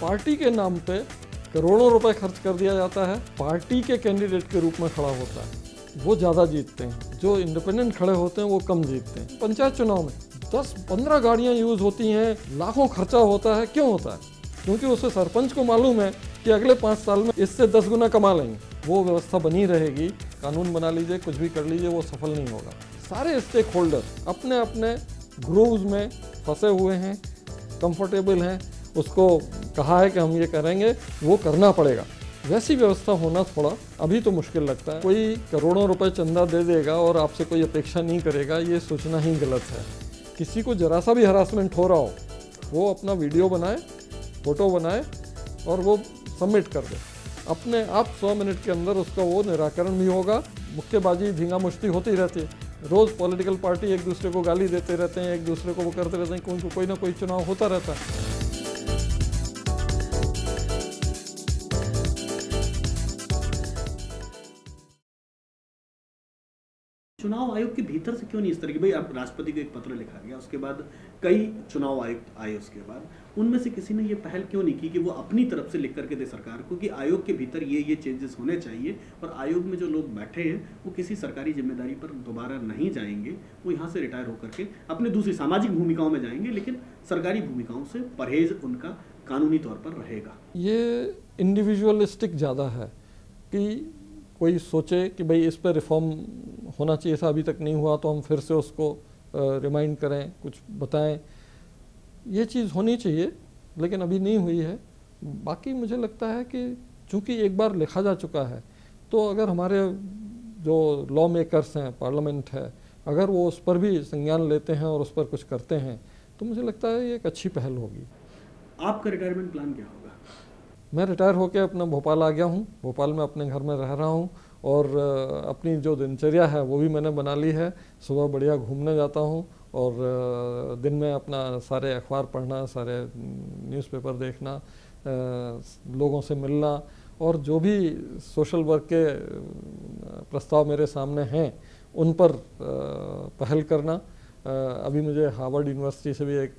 Party के नाम पे करोड़ों रुपए खर्च कर दिया जाता है। पार्टी के कैंडिडेट के रूप में खड़ा होता है। वो ज़्यादा जीतते हैं। जो इंडिपेंडेंट खड़े होते हैं, वो कम जीतते हैं। पंचायत चुनाव में दस पंद्रह गाड़ियाँ यूज़ होती हैं। लाखों खर्चा होता है। क्यों होता है? क्योंकि उसे सरपंच को मालूम है कि अगले पाँच साल में इससे दस गुना कमा लेंगे। वो व्यवस्था बनी रहेगी। कानून बना लीजिए, कुछ भी कर लीजिए, वो सफल नहीं होगा। सारे स्टेक होल्डर अपने अपने ग्रूव्स में फंसे हुए हैं कंफर्टेबल हैं। उसको कहा है कि हम ये करेंगे, वो करना पड़ेगा। वैसी व्यवस्था होना थोड़ा अभी तो मुश्किल लगता है। कोई करोड़ों रुपए चंदा दे देगा और आपसे कोई अपेक्षा नहीं करेगा, ये सोचना ही गलत है। किसी को जरा सा भी हरासमेंट हो रहा हो, वो अपना वीडियो बनाए, फ़ोटो बनाए और वो सबमिट कर दे। अपने आप सौ मिनट के अंदर उसका वो निराकरण भी होगा, मुक्केबाजी झींगा मुश्ती होती रहती है। रोज़ पॉलिटिकल पार्टी एक दूसरे को गाली देते रहते हैं, एक दूसरे को वो करते रहते हैं कोई कोई ना कोई चुनाव होता रहता है। चुनाव आयोग के भीतर से क्यों नहीं इस तरह की? भाई, अब राष्ट्रपति को एक पत्र लिखा गया, उसके बाद कई चुनाव आयुक्त आए उसके बाद। उनमें से किसी ने ये पहल क्यों नहीं की कि वो अपनी तरफ़ से लिख करके दे सरकार को कि आयोग के भीतर ये ये चेंजेस होने चाहिए और आयोग में जो लोग बैठे हैं, वो किसी सरकारी ज़िम्मेदारी पर दोबारा नहीं जाएँगे, वो यहाँ से रिटायर होकर के अपने दूसरी सामाजिक भूमिकाओं में जाएँगे, लेकिन सरकारी भूमिकाओं से परहेज उनका कानूनी तौर पर रहेगा। ये इंडिविजुअलिस्टिक ज़्यादा है कि कोई सोचे कि भाई इस पर रिफॉर्म होना चाहिए था, अभी तक नहीं हुआ तो हम फिर से उसको रिमाइंड करें, कुछ बताएँ। ये चीज़ होनी चाहिए, लेकिन अभी नहीं हुई है। बाकी मुझे लगता है कि चूँकि एक बार लिखा जा चुका है तो अगर हमारे जो लॉ मेकर्स हैं पार्लियामेंट है, अगर वो उस पर भी संज्ञान लेते हैं और उस पर कुछ करते हैं तो मुझे लगता है ये एक अच्छी पहल होगी। आपका रिटायरमेंट प्लान क्या होगा? मैं रिटायर होकर अपना भोपाल आ गया हूँ। भोपाल में अपने घर में रह रहा हूँ और अपनी जो दिनचर्या है वो भी मैंने बना ली है। सुबह बढ़िया घूमने जाता हूँ और दिन में अपना सारे अखबार पढ़ना, सारे न्यूज़पेपर देखना लोगों से मिलना और जो भी सोशल वर्क के प्रस्ताव मेरे सामने हैं, उन पर पहल करना। अभी मुझे हार्वर्ड यूनिवर्सिटी से भी एक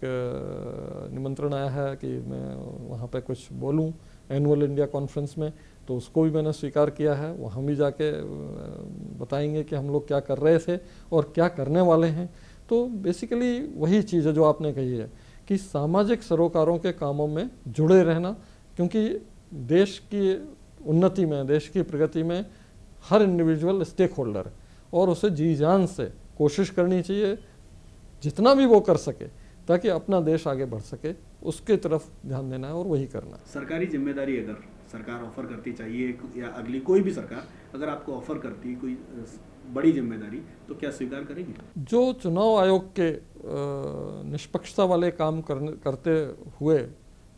निमंत्रण आया है कि मैं वहाँ पे कुछ बोलूँ। एनुअल इंडिया कॉन्फ्रेंस में तो उसको भी मैंने स्वीकार किया है। वो हम भी जाके बताएँगे कि हम लोग क्या कर रहे थे और क्या करने वाले हैं। तो बेसिकली वही चीज़ है जो आपने कही है कि सामाजिक सरोकारों के कामों में जुड़े रहना, क्योंकि देश की उन्नति में, देश की प्रगति में हर इंडिविजुअल स्टेक होल्डर और उसे जी जान से कोशिश करनी चाहिए, जितना भी वो कर सके, ताकि अपना देश आगे बढ़ सके। उसके तरफ़ ध्यान देना है और वही करना है। सरकारी ज़िम्मेदारी अगर सरकार ऑफ़र करती चाहिए या अगली कोई भी सरकार अगर आपको ऑफ़र करती कोई बड़ी ज़िम्मेदारी तो क्या स्वीकार करेगी? जो चुनाव आयोग के निष्पक्षता वाले काम करने करते हुए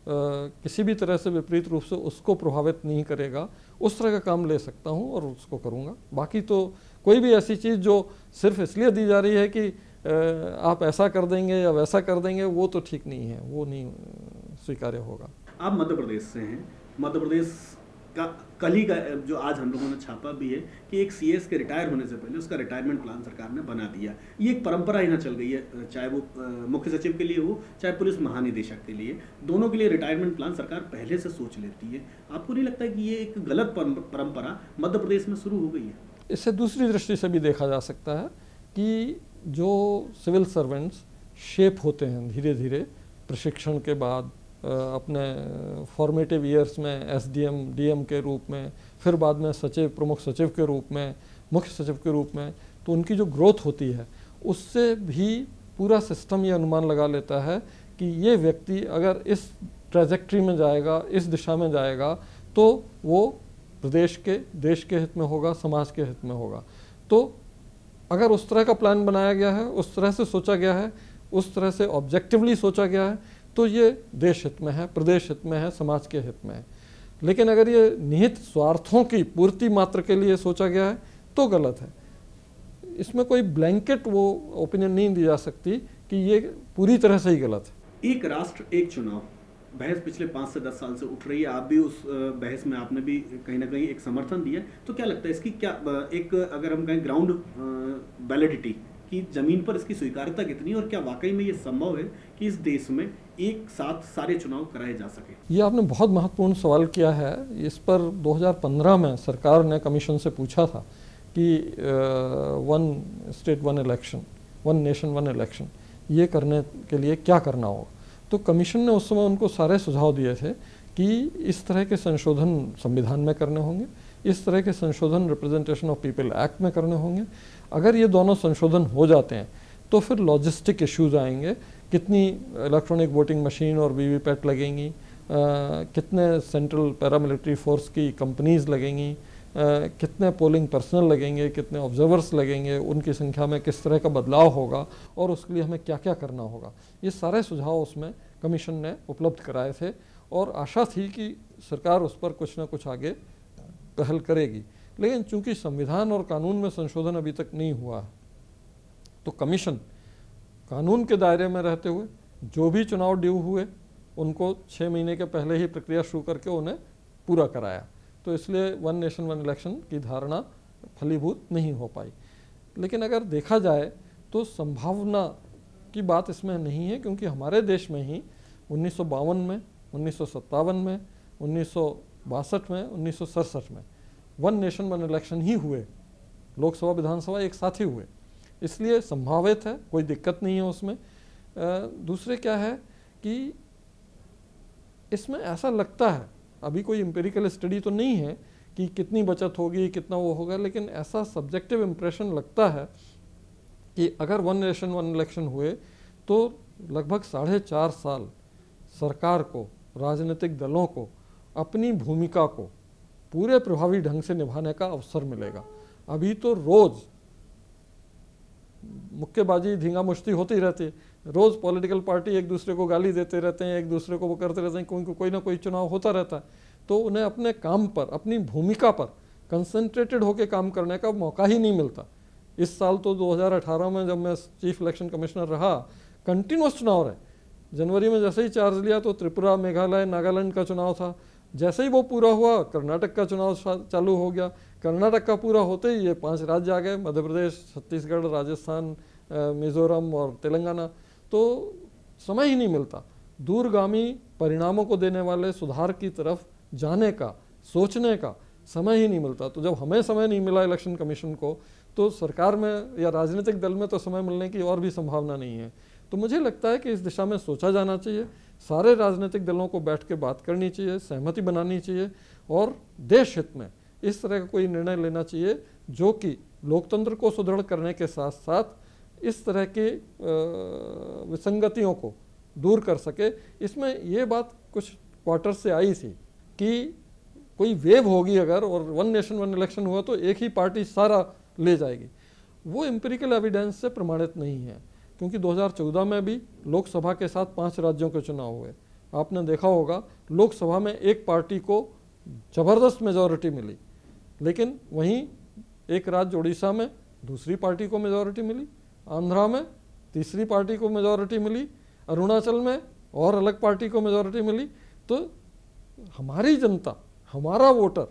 किसी भी तरह से विपरीत रूप से उसको प्रभावित नहीं करेगा उस तरह का काम ले सकता हूँ और उसको करूँगा। बाकी तो कोई भी ऐसी चीज़ जो सिर्फ़ इसलिए दी जा रही है कि आप ऐसा कर देंगे या वैसा कर देंगे वो तो ठीक नहीं है वो नहीं स्वीकार्य होगा। आप मध्य प्रदेश से हैं। मध्य प्रदेश का कल ही का जो आज हम लोगों ने छापा भी है कि एक सीएस के रिटायर होने से पहले उसका रिटायरमेंट प्लान सरकार ने बना दिया। ये एक परंपरा यहाँ चल गई है चाहे वो मुख्य सचिव के लिए हो चाहे पुलिस महानिदेशक के लिए। दोनों के लिए रिटायरमेंट प्लान सरकार पहले से सोच लेती है। आपको नहीं लगता कि ये एक गलत परंपरा मध्य प्रदेश में शुरू हो गई है? इससे दूसरी दृष्टि से भी देखा जा सकता है कि जो सिविल सर्वेंट्स शेप होते हैं धीरे धीरे प्रशिक्षण के बाद अपने फॉर्मेटिव ईयर्स में एसडीएम, डीएम के रूप में, फिर बाद में सचिव, प्रमुख सचिव के रूप में, मुख्य सचिव के रूप में तो उनकी जो ग्रोथ होती है, उससे भी पूरा सिस्टम ये अनुमान लगा लेता है कि ये व्यक्ति अगर इस ट्रेजेक्ट्री में जाएगा, इस दिशा में जाएगा तो वो प्रदेश के, देश के हित में होगा, समाज के हित में होगा। तो अगर उस तरह का प्लान बनाया गया है, उस तरह से सोचा गया है, उस तरह से ऑब्जेक्टिवली सोचा गया है तो ये देश हित में है, प्रदेश हित में है, समाज के हित में है। लेकिन अगर ये निहित स्वार्थों की पूर्ति मात्र के लिए सोचा गया है तो गलत है। इसमें कोई ब्लैंकेट वो ओपिनियन नहीं दी जा सकती कि ये पूरी तरह से ही गलत है। एक राष्ट्र, एक चुनाव। बहस पिछले पाँच से दस साल से उठ रही है। आप भी उस बहस में आपने भी कहीं ना कहीं एक समर्थन दिया तो क्या लगता है इसकी क्या एक अगर हम कहें ग्राउंड वैलिडिटी कि ज़मीन पर इसकी स्वीकार्यता कितनी और क्या वाकई में ये संभव है कि इस देश में एक साथ सारे चुनाव कराए जा सके? ये आपने बहुत महत्वपूर्ण सवाल किया है। इस पर 2015 में सरकार ने कमीशन से पूछा था कि one state one election one nation one election ये करने के लिए क्या करना होगा? तो कमीशन ने उस समय उनको सारे सुझाव दिए थे कि इस तरह के संशोधन संविधान में करने होंगे इस तरह के संशोधन रिप्रेजेंटेशन ऑफ़ पीपल एक्ट में करने होंगे। अगर ये दोनों संशोधन हो जाते हैं तो फिर लॉजिस्टिक इश्यूज़ आएँगे। कितनी इलेक्ट्रॉनिक वोटिंग मशीन और वीवीपैट लगेंगी आ, कितने सेंट्रल पैरामिलिट्री फोर्स की कंपनीज़ लगेंगी आ, कितने पोलिंग पर्सनल लगेंगे कितने ऑब्जर्वर्स लगेंगे उनकी संख्या में किस तरह का बदलाव होगा और उसके लिए हमें क्या क्या करना होगा। ये सारे सुझाव उसमें कमीशन ने उपलब्ध कराए थे और आशा थी कि सरकार उस पर कुछ ना कुछ आगे पहल करेगी। लेकिन चूँकि संविधान और कानून में संशोधन अभी तक नहीं हुआ है तो कमीशन कानून के दायरे में रहते हुए जो भी चुनाव ड्यू हुए, उनको छः महीने के पहले ही प्रक्रिया शुरू करके उन्हें पूरा कराया। तो इसलिए वन नेशन, वन इलेक्शन की धारणा फलीभूत नहीं हो पाई। लेकिन अगर देखा जाए तो संभावना की बात इसमें नहीं है, क्योंकि हमारे देश में ही उन्नीस सौ बावन में, उन्नीस सौ सत्तावन में, उन्नीस सौ बासठ में, उन्नीस में वन नेशन वन इलेक्शन ही हुए। लोकसभा, विधानसभा एक साथ ही हुए। इसलिए संभावित है, कोई दिक्कत नहीं है उसमें। दूसरे क्या है कि इसमें ऐसा लगता है, अभी कोई इम्पेरिकल स्टडी तो नहीं है कि कितनी बचत होगी, कितना वो होगा, लेकिन ऐसा सब्जेक्टिव इम्प्रेशन लगता है कि अगर वन नेशन, वन इलेक्शन हुए तो लगभग साढ़े चार साल सरकार को, राजनीतिक दलों को, अपनी भूमिका को पूरे प्रभावी ढंग से निभाने का अवसर मिलेगा। अभी तो रोज मुक्केबाजी धींगा मुश्ती होती रहती है। रोज पॉलिटिकल पार्टी एक दूसरे को गाली देते रहते हैं, एक दूसरे को वो करते रहते हैं, कोई कोई ना कोई चुनाव होता रहता है। तो उन्हें अपने काम पर, अपनी भूमिका पर कंसंट्रेटेड होकर काम करने का मौका ही नहीं मिलता। इस साल तो 2018 में जब मैं चीफ इलेक्शन कमिश्नर रहा कंटिन्यूस चुनाव रहे। जनवरी में जैसे ही चार्ज लिया तो त्रिपुरा, मेघालय, नागालैंड का चुनाव था। जैसे ही वो पूरा हुआ, कर्नाटक का चुनाव चालू हो गया। कर्नाटक का पूरा होते ही ये पाँच राज्य आ गए, मध्य प्रदेश, छत्तीसगढ़, राजस्थान मिजोरम और तेलंगाना। तो समय ही नहीं मिलता। दूरगामी परिणामों को देने वाले सुधार की तरफ़ जाने का, सोचने का समय ही नहीं मिलता। तो जब हमें समय नहीं मिला इलेक्शन कमीशन को तो सरकार में या राजनीतिक दल में तो समय मिलने की और भी संभावना नहीं है। तो मुझे लगता है कि इस दिशा में सोचा जाना चाहिए। सारे राजनीतिक दलों को बैठ के बात करनी चाहिए, सहमति बनानी चाहिए और देश हित में इस तरह का कोई निर्णय लेना चाहिए जो कि लोकतंत्र को सुदृढ़ करने के साथ साथ इस तरह की विसंगतियों को दूर कर सके। इसमें ये बात कुछ क्वार्टर से आई थी कि कोई वेव होगी अगर और वन नेशन, वन इलेक्शन हुआ तो एक ही पार्टी सारा ले जाएगी। वो एम्पेरिकल एविडेंस से प्रमाणित नहीं है, क्योंकि 2014 में भी लोकसभा के साथ पाँच राज्यों के चुनाव हुए। आपने देखा होगा, लोकसभा में एक पार्टी को ज़बरदस्त मेजोरिटी मिली, लेकिन वहीं एक राज्य उड़ीसा में दूसरी पार्टी को मेजोरिटी मिली, आंध्रा में तीसरी पार्टी को मेजोरिटी मिली, अरुणाचल में और अलग पार्टी को मेजोरिटी मिली। तो हमारी जनता, हमारा वोटर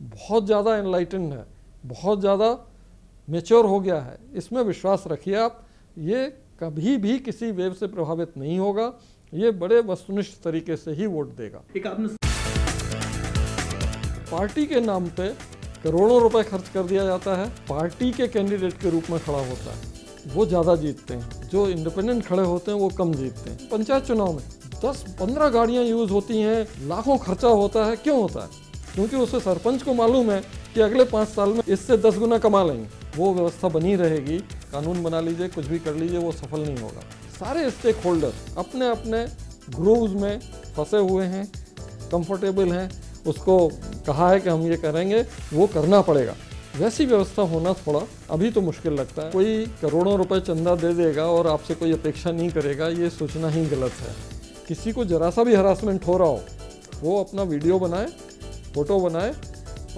बहुत ज़्यादा एनलाइटेंड है, बहुत ज़्यादा मेच्योर हो गया है। इसमें विश्वास रखिए आप ये कभी भी किसी वेव से प्रभावित नहीं होगा ये बड़े वस्तुनिष्ठ तरीके से ही वोट देगा। एक आपने पार्टी के नाम पे करोड़ों रुपए खर्च कर दिया जाता है पार्टी के कैंडिडेट के रूप में खड़ा होता है। वो ज़्यादा जीतते हैं जो इंडिपेंडेंट खड़े होते हैं वो कम जीतते हैं। पंचायत चुनाव में दस पंद्रह गाड़ियाँ यूज़ होती हैं लाखों खर्चा होता है क्यों होता है? क्योंकि उसे सरपंच को मालूम है कि अगले पाँच साल में इससे दस गुना कमा लेंगे। वो व्यवस्था बनी रहेगी, कानून बना लीजिए, कुछ भी कर लीजिए, वो सफल नहीं होगा। सारे स्टेक होल्डर अपने अपने ग्रूव्स में फंसे हुए हैं कंफर्टेबल हैं, उसको कहा है कि हम ये करेंगे, वो करना पड़ेगा। वैसी व्यवस्था होना थोड़ा अभी तो मुश्किल लगता है। कोई करोड़ों रुपए चंदा दे देगा और आपसे कोई अपेक्षा नहीं करेगा, ये सोचना ही गलत है। किसी को जरा सा भी हरासमेंट हो रहा हो, वो अपना वीडियो बनाए फ़ोटो बनाए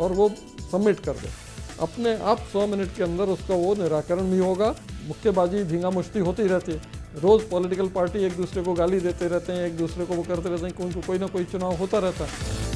और वो सबमिट कर दे। अपने आप सौ मिनट के अंदर उसका वो निराकरण भी होगा, मुक्केबाजी झींगा मुश्ती होती रहती है। रोज़ पॉलिटिकल पार्टी एक दूसरे को गाली देते रहते हैं, एक दूसरे को वो करते रहते हैं कोई कोई ना कोई चुनाव होता रहता है।